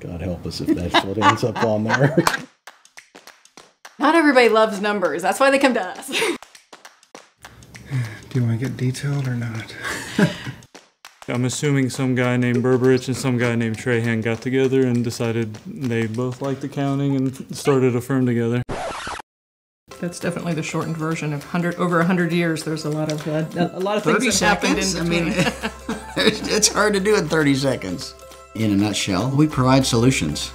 God help us if that's what ends up on there. Not everybody loves numbers. That's why they come to us. Do you want to get detailed or not? I'm assuming some guy named Berberich and some guy named Trahan got together and decided they both liked accounting and started a firm together. That's definitely the shortened version of hundred over hundred years. There's a lot of uh, a lot of things 30 that happened in seconds? I mean, it's it's hard to do in 30 seconds. In a nutshell, we provide solutions.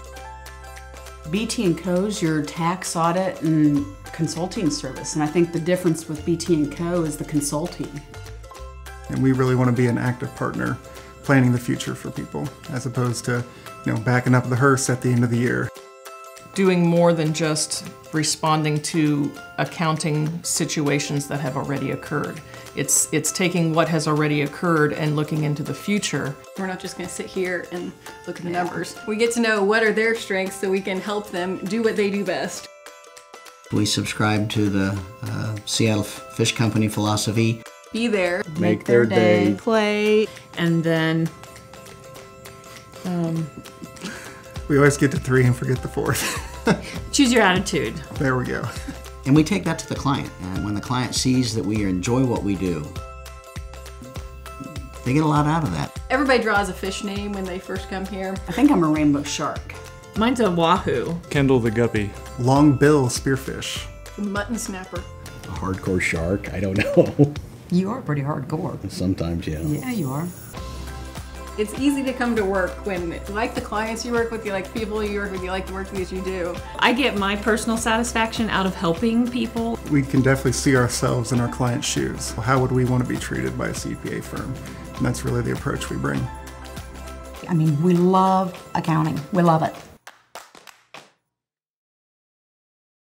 BT & Co. is your tax audit and consulting service, and I think the difference with BT & Co. is the consulting. And we really want to be an active partner, planning the future for people, as opposed to, you know, backing up the hearse at the end of the year. Doing more than just responding to accounting situations that have already occurred. It's it's taking what has already occurred and looking into the future. We're not just going to sit here and look at the numbers. We get to know what are their strengths so we can help them do what they do best. We subscribe to the uh, Seattle Fish Company philosophy. Be there. Make their day. play, and then We always get to three and forget the fourth. choose your attitude. there we go. And we take that to the client. And when the client sees that we enjoy what we do, they get a lot out of that. Everybody draws a fish name when they first come here. I think I'm a rainbow shark. Mine's a wahoo. Kendall the Guppy. Long bill spearfish. Mutton snapper. A hardcore shark. I don't know. You are pretty hardcore. Sometimes, yeah. Yeah, you are. It's easy to come to work when you like the clients you work with, you like the people you work with, you like the work that you do. I get my personal satisfaction out of helping people. We can definitely see ourselves in our client's shoes. How would we want to be treated by a CPA firm? And that's really the approach we bring. I mean, we love accounting. We love it.